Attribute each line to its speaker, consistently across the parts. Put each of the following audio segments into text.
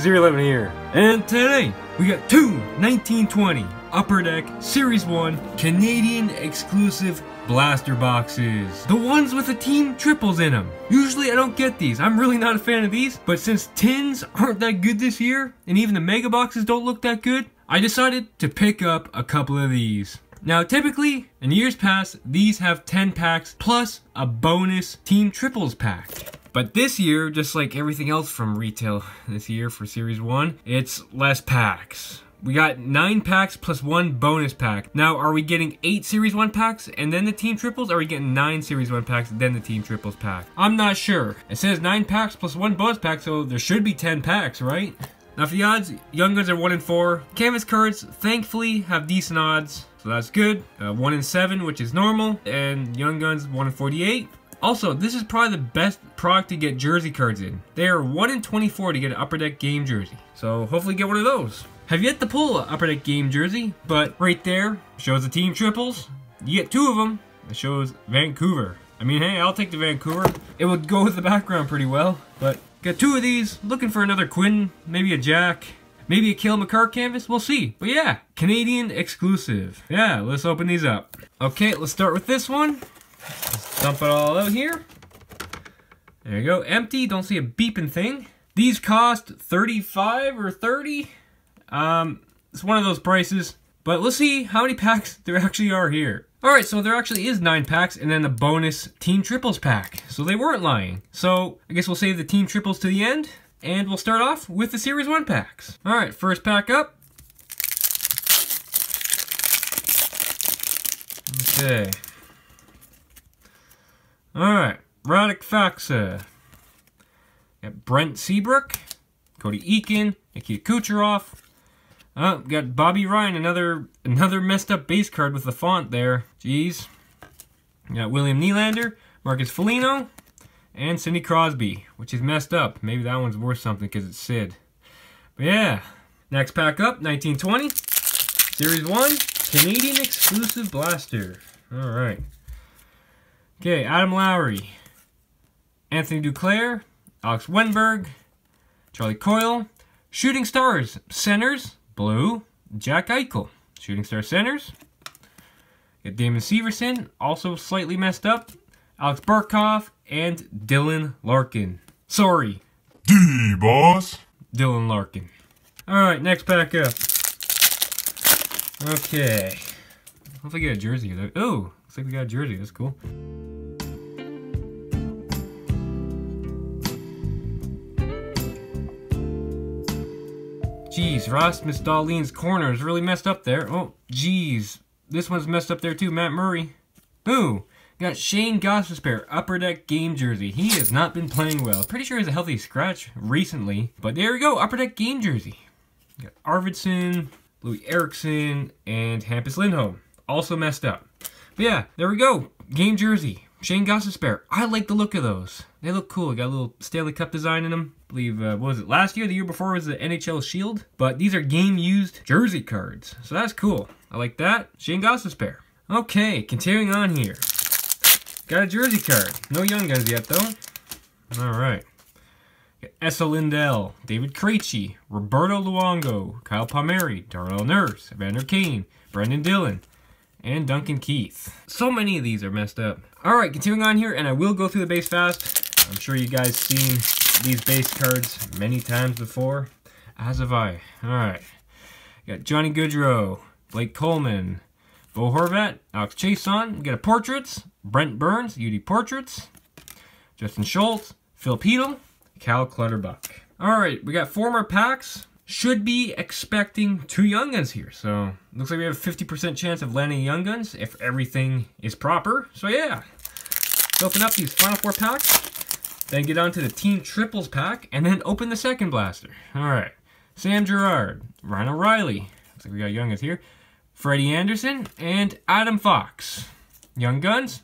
Speaker 1: Zero Eleven here, and today we got two 1920 Upper Deck Series 1 Canadian exclusive blaster boxes. The ones with the team triples in them. Usually I don't get these. I'm really not a fan of these, but since tins aren't that good this year, and even the mega boxes don't look that good, I decided to pick up a couple of these. Now, typically, in years past, these have 10 packs plus a bonus Team Triples pack. But this year, just like everything else from retail this year for Series 1, it's less packs. We got 9 packs plus 1 bonus pack. Now, are we getting 8 Series 1 packs and then the Team Triples? Are we getting 9 Series 1 packs then the Team Triples pack? I'm not sure. It says 9 packs plus 1 bonus pack, so there should be 10 packs, right? Now for the odds, Young Guns are 1 in 4. Canvas cards, thankfully, have decent odds. So that's good. Uh, 1 in 7, which is normal. And Young Guns, 1 in 48. Also, this is probably the best product to get jersey cards in. They are 1 in 24 to get an Upper Deck game jersey. So hopefully get one of those. Have yet to pull an Upper Deck game jersey, but right there shows the team triples. You get two of them. It shows Vancouver. I mean, hey, I'll take the Vancouver. It would go with the background pretty well, but got two of these. Looking for another Quinn, maybe a Jack. Maybe a Cale Makar canvas, we'll see. But yeah, Canadian exclusive. Yeah, let's open these up. Okay, let's start with this one. Let's dump it all out here. There you go, empty, don't see a beeping thing. These cost 35 or 30. Um, it's one of those prices. But let's see how many packs there actually are here. Alright, so there actually is 9 packs and then the bonus Team Triples pack. So they weren't lying. So I guess we'll save the Team Triples to the end. And we'll start off with the Series 1 packs. Alright, first pack up. Okay. Alright, Radek Faksa. Got Brent Seabrook, Cody Eakin, Nikita Kucherov. Oh, got Bobby Ryan, another another messed up base card with the font there. Jeez. got William Nylander, Marcus Foligno, and Sidney Crosby, which is messed up. Maybe that one's worth something because it's Sid. But yeah. Next pack up, 1920. Series 1, Canadian exclusive blaster. Alright. Okay, Adam Lowry, Anthony Duclair, Alex Wennberg, Charlie Coyle, Shooting Stars, Centers, Blue, Jack Eichel, Shooting Star Centers. Got Damon Severson, also slightly messed up. Alex Barkov, and Dylan Larkin. Sorry.
Speaker 2: D, boss.
Speaker 1: Dylan Larkin. Alright, next pack up. Okay. Hopefully get a jersey. Oh, looks like we got a jersey. That's cool. Jeez, Rasmus Dahlin's corner is really messed up there. Oh, jeez. This one's messed up there too, Matt Murray. Boo! got Shayne Gostisbehere, Upper Deck game jersey. He has not been playing well. Pretty sure he's a healthy scratch recently. But there we go, Upper Deck game jersey. Got Arvidsson, Loui Eriksson, and Hampus Lindholm. Also messed up. But yeah, there we go. Game jersey. Shayne Gostisbehere. I like the look of those. They look cool. Got a little Stanley Cup design in them. I believe, uh, what was it, last year? The year before was the NHL Shield. But these are game-used jersey cards. So that's cool. I like that. Shayne Gostisbehere. Okay, continuing on here. Got a jersey card. No Young guys yet, though. Alright. Esa Lindell, David Krejci, Roberto Luongo, Kyle Palmieri, Darnell Nurse, Evander Kane, Brendan Dillon, and Duncan Keith. So many of these are messed up. Alright, continuing on here, and I will go through the base fast. I'm sure you guys seen these base cards many times before, as have I. Alright. Got Johnny Gaudreau, Blake Coleman, Bo Horvat, Alex Chiasson. We got a Portraits, Brent Burns, UD Portraits, Justin Schultz, Phil Peedle, Cal Clutterbuck. Alright, we got four more packs should be expecting two Young Guns here. So, looks like we have a 50% chance of landing Young Guns if everything is proper. So yeah, Let's open up these final four packs, then get on to the Team Triples pack, and then open the second blaster. All right, Sam Girard, Ryan O'Reilly, looks like we got Young Guns here, Freddie Andersen, and Adam Fox. Young Guns.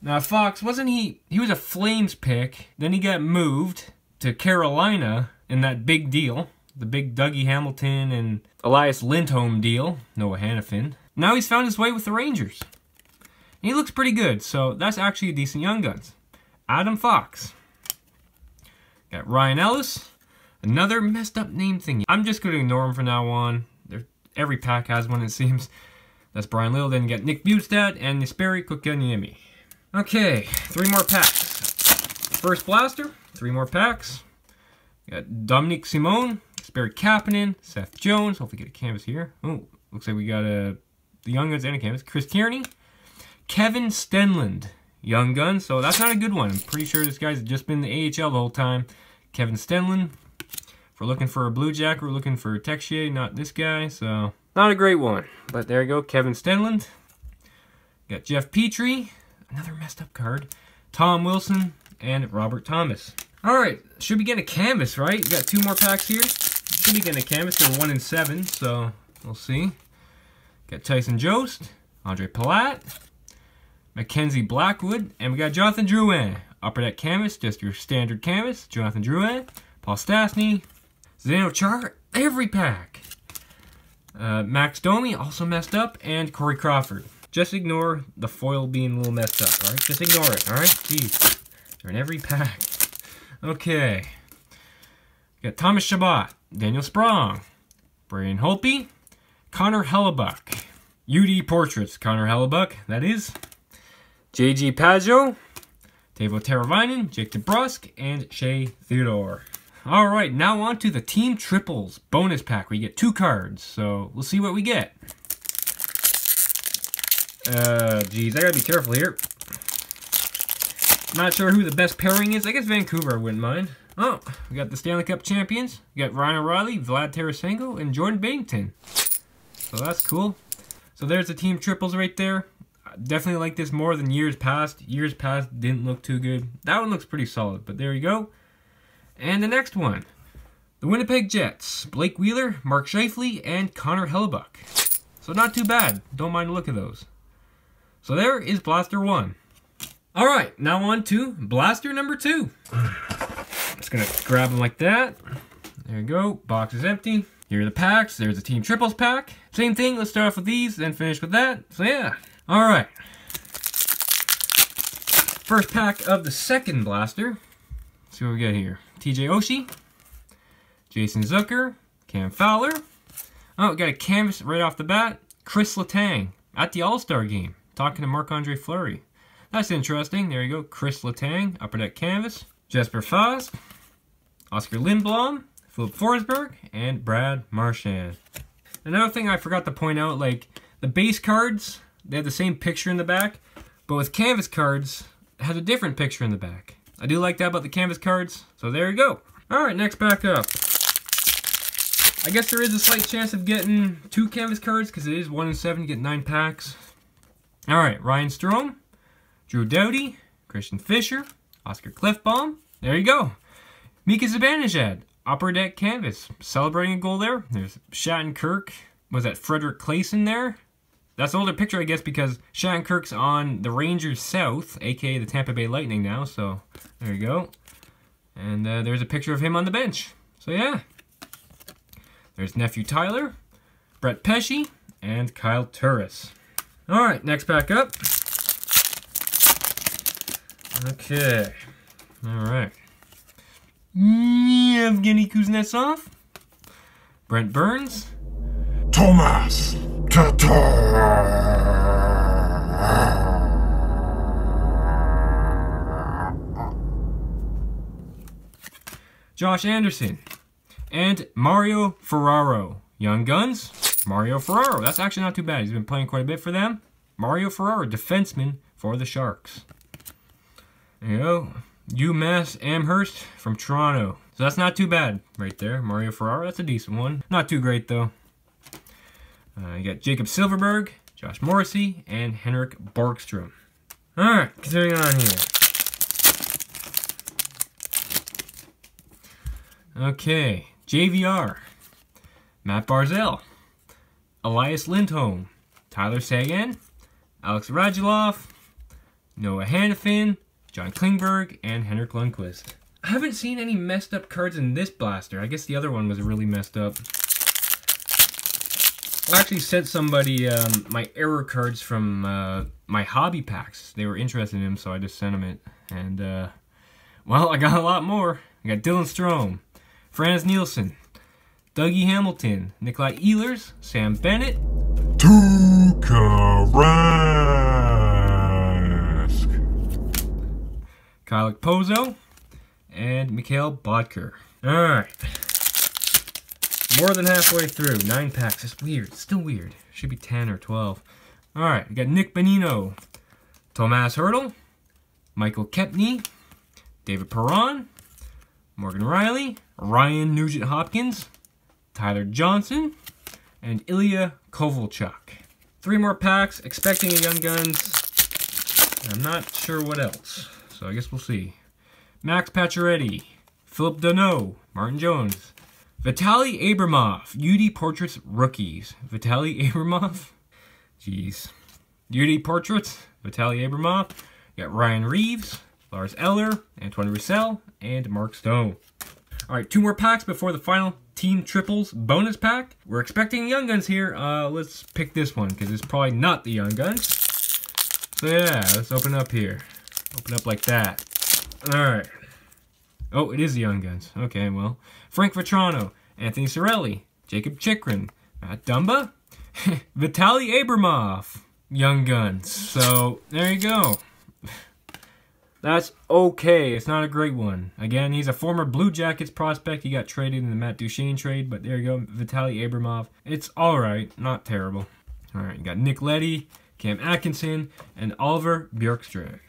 Speaker 1: Now Fox, wasn't he, he was a Flames pick, then he got moved to Carolina, in that big deal, the big Dougie Hamilton and Elias Lindholm deal, Noah Hanifin. Now he's found his way with the Rangers. And he looks pretty good, so that's actually a decent Young Guns. Adam Fox. Got Ryan Ellis, Another messed up name thing. I'm just going to ignore them from now on. Every pack has one, it seems. That's Bryan Little. Then you got Nick Bjugstad and Jesperi Kotkaniemi. Okay, three more packs. First blaster, three more packs. Got Dominic Simone, Jesperi Kapanen, Seth Jones. Hopefully get a canvas here. Oh, looks like we got a the Young Guns and a canvas. Chris Tierney, Kevin Stenlund, Young Guns. So that's not a good one. I'm pretty sure this guy's just been the AHL the whole time. Kevin Stenlund. If we're looking for a Blue Jack, we're looking for Texier, not this guy. So not a great one. But there you go, Kevin Stenlund. Got Jeff Petry, another messed up card. Tom Wilson and Robert Thomas. All right, should be getting a canvas, right? You got two more packs here. Should be getting a canvas. They're one in seven, so we'll see. Got Tyson Jost, Andre Palat, Mackenzie Blackwood, and we got Jonathan Drouin. Upper deck canvas, just your standard canvas. Jonathan Drouin, Paul Stastny, Zdeno Char, every pack. Uh, Max Domi also messed up, and Corey Crawford. Just ignore the foil being a little messed up, alright? Just ignore it, alright? Jeez. They're in every pack. Okay. got Thomas Chabot, Daniel Sprong, Brian Holtby, Connor Hellebuyck, UD Portraits, Connor Hellebuyck, that is. JG Pageau, Teuvo Teravainen, Jake DeBrusk, and Shea Theodore. All right, now on to the Team Triples bonus pack. We get two cards, so we'll see what we get. Uh, geez, I gotta be careful here. Not sure who the best pairing is. I guess Vancouver I wouldn't mind. Oh, we got the Stanley Cup champions. We got Ryan O'Reilly, Vlad Tarasenko, and Jordan Binnington. So that's cool. So there's the team triples right there. Definitely like this more than years past. Years past didn't look too good. That one looks pretty solid, but there you go. And the next one. The Winnipeg Jets. Blake Wheeler, Mark Scheifele, and Connor Hellebuyck. So not too bad. Don't mind the look of those. So there is Blaster 1. Alright, now on to Blaster number 2. Just gonna grab them like that. There you go. Box is empty. Here are the packs. There's a Team Triples pack. Same thing. Let's start off with these, then finish with that. So yeah. Alright. First pack of the second blaster. Let's see what we got here. TJ Oshie. Jason Zucker. Cam Fowler. Oh, got a canvas right off the bat. Chris Letang at the All-Star game. Talking to Marc-Andre Fleury. That's interesting. There you go. Chris Letang, upper deck canvas. Jesper Fast. Oskar Lindblom. Filip Forsberg, and Brad Marchand. Another thing I forgot to point out, like, the base cards, they have the same picture in the back, but with canvas cards, it has a different picture in the back. I do like that about the canvas cards, so there you go. Alright, next back up. I guess there is a slight chance of getting two canvas cards, because it is 1 in 7, you get 9 packs. Alright, Ryan Strome, Drew Doughty, Christian Fischer, Oscar Klefbom. There you go. Mika Zibanejad, upper deck canvas. Celebrating a goal there. There's Shattenkirk. Was that Fredrik Claesson there? That's an older picture, I guess, because Shattenkirk's on the Rangers South, aka the Tampa Bay Lightning now. So there you go. And uh, there's a picture of him on the bench. So yeah. There's nephew Tyler, Brett Pesce, and Kyle Turris. All right, next pack up. Okay. All right. Evgeny Kuznetsov, Brent Burns,
Speaker 2: Thomas Tatar.
Speaker 1: Josh Anderson, and Mario Ferraro. Young Guns, Mario Ferraro. That's actually not too bad. He's been playing quite a bit for them. Mario Ferraro, defenseman for the Sharks. You go. UMass Amherst from Toronto. So that's not too bad right there. Mario Ferraro, that's a decent one. Not too great though. Uh, you got Jakob Silfverberg, Josh Morrissey, and Henrik Borgstrom. Alright, continuing on here. Okay, JVR, Mat Barzal, Elias Lindholm, Tyler Seguin, Alex Radulov, Noah Hanifin, John Klingberg, and Henrik Lundqvist. I haven't seen any messed up cards in this blaster. I guess the other one was really messed up. I actually sent somebody um, my error cards from uh, my hobby packs. They were interested in them, so I just sent them it. And, uh, well, I got a lot more. I got Dylan Strome, Frans Nielsen, Dougie Hamilton, Nikolaj Ehlers, Sam Bennett,
Speaker 2: Tuukka Rask.
Speaker 1: Kyle Pozo, and Mikkel Boedker. Alright. More than halfway through. Nine packs. It's weird. It's still weird. Should be 10 or 12. Alright, we got Nick Bonino, Tomas Hertl, Michael Kempny, David Perron, Morgan Rielly, Ryan Nugent Hopkins, Tyler Johnson, and Ilya Kovalchuk. Three more packs, expecting a Young Guns. I'm not sure what else, so I guess we'll see. Max Pacioretty, Phillip Danault, Martin Jones, Vitaly Abramov, UD Portraits Rookies. Vitaly Abramov? Jeez. UD Portraits, Vitaly Abramov. You got Ryan Reaves, Lars Eller, Antoine Roussel, and Mark Stone. Alright, two more packs before the final Team Triples bonus pack. We're expecting Young Guns here. Uh, let's pick this one, because it's probably not the Young Guns. So yeah, let's open up here. Open up like that. Alright. Oh, it is the Young Guns. Okay, well. Frank Vatrano, Anthony Cirelli, Jakob Chychrun, Matt Dumba, Vitaly Abramov, Young Guns. So, there you go. That's okay. It's not a great one. Again, he's a former Blue Jackets prospect. He got traded in the Matt Duchene trade, but there you go. Vitaly Abramov. It's alright. Not terrible. Alright, you got Nick Leddy, Cam Atkinson, and Oliver Bjorkstrand.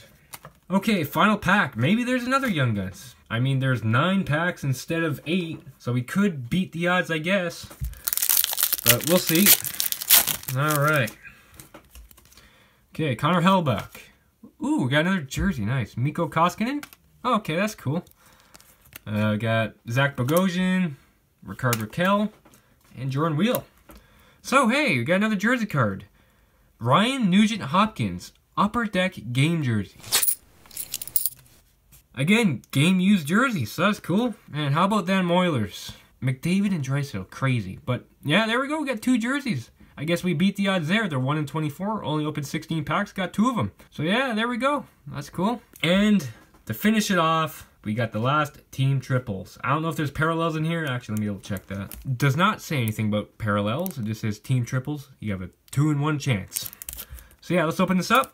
Speaker 1: Okay, final pack. Maybe there's another Young Guns. I mean, there's nine packs instead of eight, so we could beat the odds, I guess. But we'll see. Alright. Okay, Connor Hellebuyck. Ooh, we got another jersey. Nice. Mikko Koskinen. Oh, okay, that's cool. Uh, got Zach Bogosian, Rickard Rakell, and Jordan Weal. So, hey, we got another jersey card. Ryan Nugent Hopkins, Upper Deck Game Jersey. Again, game used jerseys, so that's cool. And how about them Oilers? McDavid and Draisaitl, crazy. But yeah, there we go. We got two jerseys. I guess we beat the odds there. They're 1 in 24. Only opened 16 packs. Got two of them. So yeah, there we go. That's cool. And to finish it off, we got the last team triples. I don't know if there's parallels in here. Actually, let me double check that. Does not say anything about parallels. It just says team triples. You have a two in one chance. So yeah, let's open this up.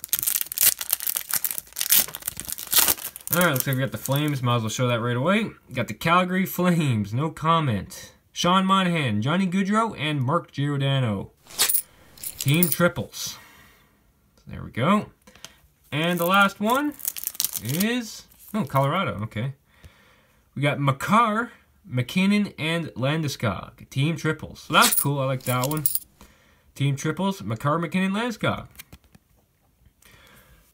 Speaker 1: Alright, looks like we got the Flames. Might as well show that right away. Got the Calgary Flames. No comment. Sean Monahan, Johnny Gaudreau, and Mark Giordano. Team triples. There we go. And the last one is... Oh, Colorado. Okay. We got Makar, MacKinnon, and Landeskog. Team triples. So that's cool. I like that one. Team triples. Makar, MacKinnon, Landeskog.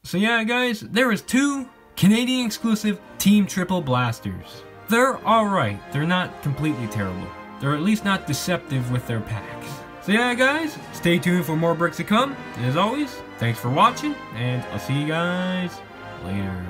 Speaker 1: So yeah, guys, there is two Canadian exclusive Team Triple Blasters. They're alright. They're not completely terrible. They're at least not deceptive with their packs. So yeah, guys, stay tuned for more bricks to come. And as always, thanks for watching, and I'll see you guys later.